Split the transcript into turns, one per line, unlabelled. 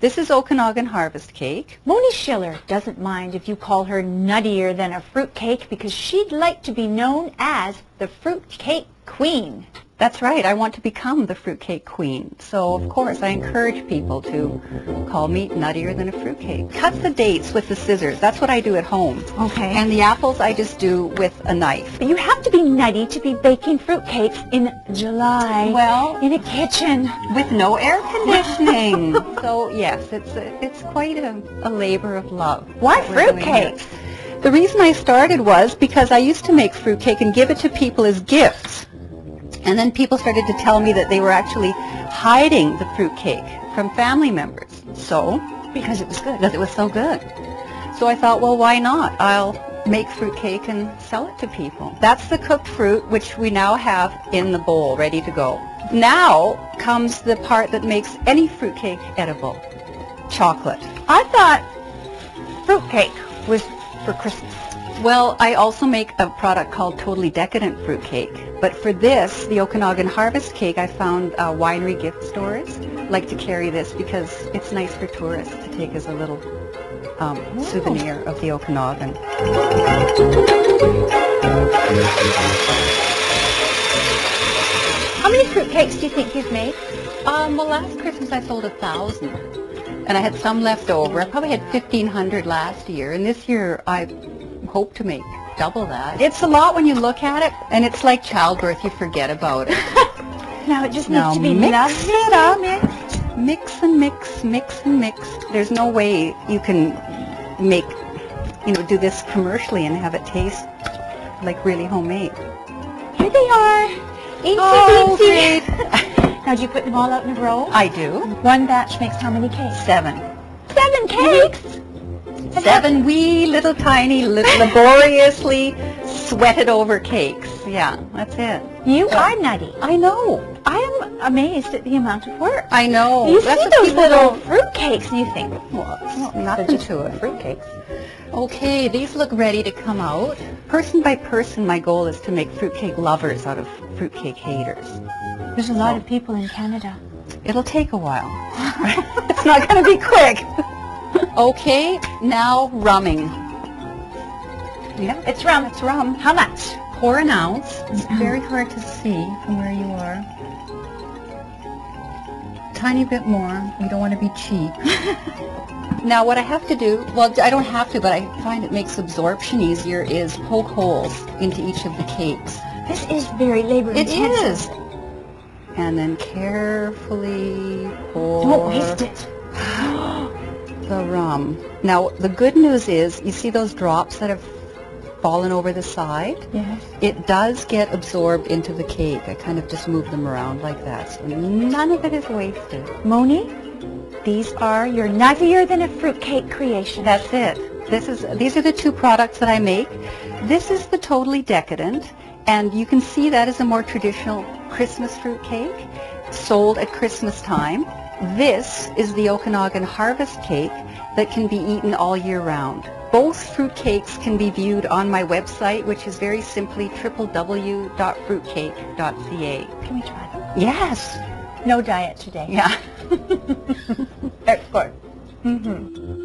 This is Okanagan Harvest Cake.
Moni Schiller doesn't mind if you call her nuttier than a fruitcake because she'd like to be known as the fruitcake queen.
That's right. I want to become the fruitcake queen. So, of mm-hmm. course, I encourage people to call me nuttier than a fruitcake. Cut the dates with the scissors. That's what I do at home.
Okay.
And the apples I just do with a knife.
But you have to be nutty to be baking fruitcakes in July.
Well,
in a kitchen.
with no air conditioning. so, yes, it's a, it's quite a, a labor of love.
Why
what we're doing here.
fruitcakes?
The reason I started was because I used to make fruitcake and give it to people as gifts. And then people started to tell me that they were actually hiding the fruitcake from family members. So,
Because it was good.
because it was so good. So I thought, well, why not? I'll make fruitcake and sell it to people. That's the cooked fruit, which we now have in the bowl, ready to go. Now comes the part that makes any fruitcake edible. Chocolate.
I thought fruitcake was for Christmas.
Well, I also make a product called Totally Decadent Fruitcake. But for this, the Okanagan Harvest Cake, I found uh, winery gift stores like to carry this because it's nice for tourists to take as a little um, souvenir of the Okanagan.
How many fruitcakes do you think you've made?
Um, well, last Christmas I sold a thousand, and I had some left over. I probably had 1,500 last year, and this year I hope to make double that. It's a lot when you look at it, and it's like childbirth. You forget about it.
Now it just
Now
needs to be
mix
lovely
it up.
mixed.
mix and mix, mix and mix. There's no way you can make, you know, do this commercially and have it taste like really homemade.
Here they are. Eensy
Oh,
beensy. now do you put them all out in a row?
I do.
One batch makes how many cakes?
Seven.
Seven cakes? And
Seven wee little tiny, li- laboriously sweated over cakes. Yeah, that's it.
You are nutty.
I know.
I am amazed at the amount of work.
I know.
you
that's
see those little fruit cakes and you think,
Well, it's nothing to it.
fruitcakes.
Okay, these look ready to come out. Person by person, my goal is to make fruitcake lovers out of fruitcake haters.
There's a lot of people in Canada.
It'll take a while. it's not going to be quick. okay, now rumming. Yeah,
It's rum.
it's rum.
How much?
Pour an ounce. It's mm-hmm. very hard to see from where you are. Tiny bit more. We don't want to be cheap. now what I have to do, well I don't have to, but I find it makes absorption easier, is poke holes into each of the cakes.
This is very labor
It
intensive.
is. And then carefully pour
Don't waste it.
The rum. Now, the good news is, you see those drops that have fallen over the side?
Yes.
It does get absorbed into the cake. I kind of just move them around like that. So none of it is wasted.
Moni, these are your nuttier than a fruitcake creation.
That's it. This is, these are the two products that I make. This is the Totally Decadent, and you can see that is a more traditional Christmas fruit cake sold at Christmas time. This is the Okanagan Harvest Cake that can be eaten all year round. Both fruit cakes can be viewed on my website, which is very simply www.fruitcake.ca.
Can we try them?
Yes.
No diet today.
Yeah.
Excellent. Mm-hmm.